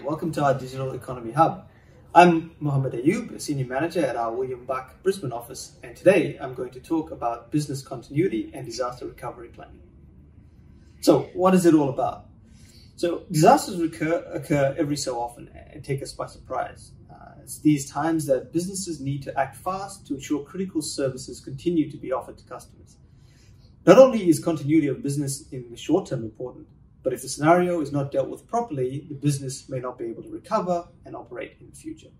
welcome to our Digital Economy Hub. I'm Mohammed Ayub, a Senior Manager at our William Buck Brisbane office, and today I'm going to talk about business continuity and disaster recovery planning. So, what is it all about? So, disasters recur, occur every so often and take us by surprise. Uh, it's these times that businesses need to act fast to ensure critical services continue to be offered to customers. Not only is continuity of business in the short term important, but if the scenario is not dealt with properly, the business may not be able to recover and operate in the future.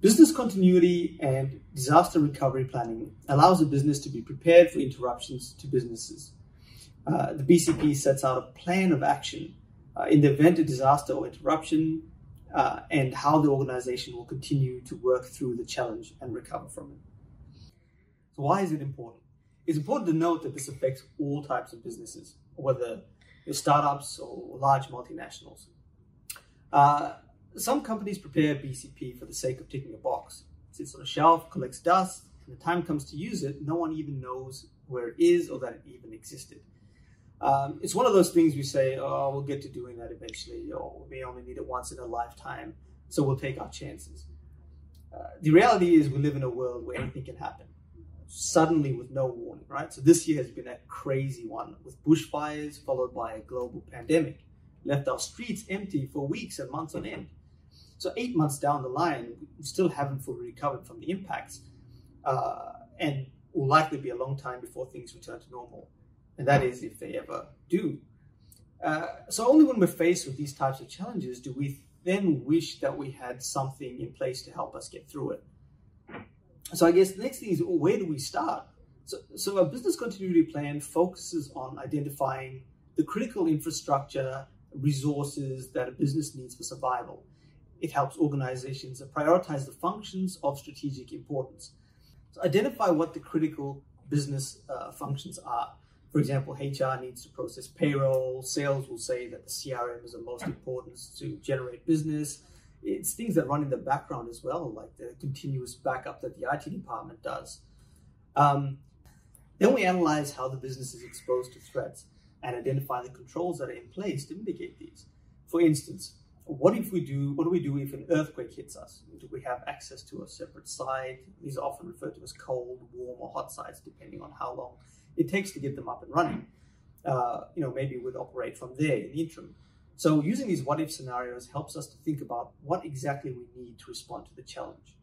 Business continuity and disaster recovery planning allows a business to be prepared for interruptions to businesses. Uh, the BCP sets out a plan of action uh, in the event of disaster or interruption uh, and how the organization will continue to work through the challenge and recover from it. So, why is it important? It's important to note that this affects all types of businesses, whether startups or large multinationals. Uh, some companies prepare BCP for the sake of ticking a box. It sits on a shelf, collects dust, and the time comes to use it, no one even knows where it is or that it even existed. Um, it's one of those things we say, oh, we'll get to doing that eventually, or we only need it once in a lifetime, so we'll take our chances. Uh, the reality is we live in a world where anything can happen suddenly with no warning, right? So this year has been a crazy one with bushfires followed by a global pandemic, left our streets empty for weeks and months on end. So eight months down the line, we still haven't fully recovered from the impacts, uh, and will likely be a long time before things return to normal, and that is if they ever do. Uh, so only when we're faced with these types of challenges do we then wish that we had something in place to help us get through it so I guess the next thing is where do we start? So, so a business continuity plan focuses on identifying the critical infrastructure, resources that a business needs for survival. It helps organizations prioritize the functions of strategic importance. So identify what the critical business uh, functions are. For example, HR needs to process payroll, sales will say that the CRM is the most important to generate business, it's things that run in the background as well, like the continuous backup that the IT department does. Um, then we analyze how the business is exposed to threats and identify the controls that are in place to mitigate these. For instance, what if we do what do we do if an earthquake hits us? Do we have access to a separate site? These are often referred to as cold, warm, or hot sites, depending on how long it takes to get them up and running. Uh, you know, maybe we'd operate from there in the interim. So using these what if scenarios helps us to think about what exactly we need to respond to the challenge.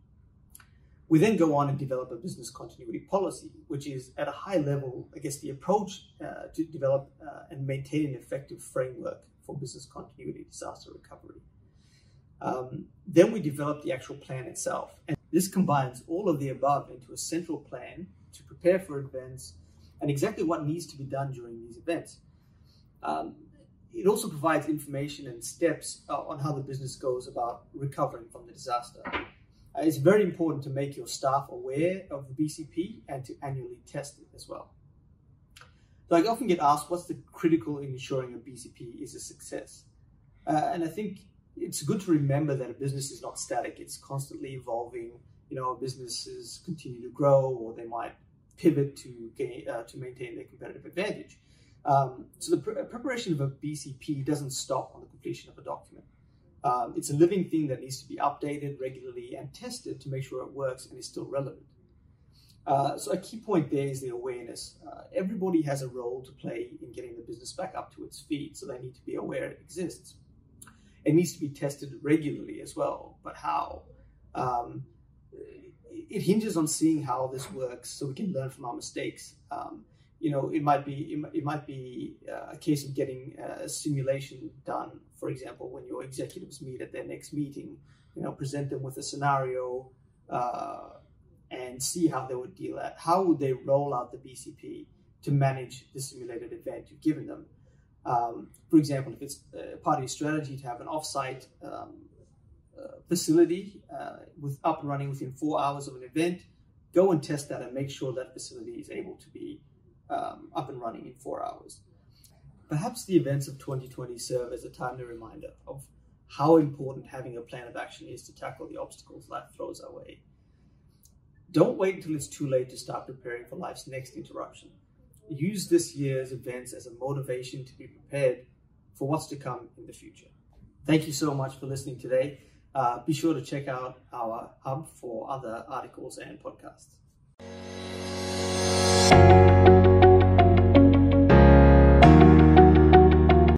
We then go on and develop a business continuity policy, which is at a high level, I guess, the approach uh, to develop uh, and maintain an effective framework for business continuity disaster recovery. Um, then we develop the actual plan itself. And this combines all of the above into a central plan to prepare for events and exactly what needs to be done during these events. Um, it also provides information and steps uh, on how the business goes about recovering from the disaster. Uh, it's very important to make your staff aware of the BCP and to annually test it as well. So I often get asked, what's the critical in ensuring a BCP is a success? Uh, and I think it's good to remember that a business is not static. It's constantly evolving. You know, businesses continue to grow or they might pivot to gain, uh, to maintain their competitive advantage. Um, so the pre preparation of a BCP doesn't stop on the completion of a document. Um, it's a living thing that needs to be updated regularly and tested to make sure it works and is still relevant. Uh, so a key point there is the awareness. Uh, everybody has a role to play in getting the business back up to its feet, so they need to be aware it exists. It needs to be tested regularly as well, but how? Um, it hinges on seeing how this works so we can learn from our mistakes. Um, you know, it might be it might be uh, a case of getting a simulation done. For example, when your executives meet at their next meeting, you know, present them with a scenario uh, and see how they would deal at how would they roll out the BCP to manage the simulated event you've given them. Um, for example, if it's part of your strategy to have an offsite um, uh, facility uh, with up and running within four hours of an event, go and test that and make sure that facility is able to be um, up and running in four hours. Perhaps the events of 2020 serve as a timely reminder of how important having a plan of action is to tackle the obstacles life throws our way. Don't wait until it's too late to start preparing for life's next interruption. Use this year's events as a motivation to be prepared for what's to come in the future. Thank you so much for listening today. Uh, be sure to check out our hub for other articles and podcasts.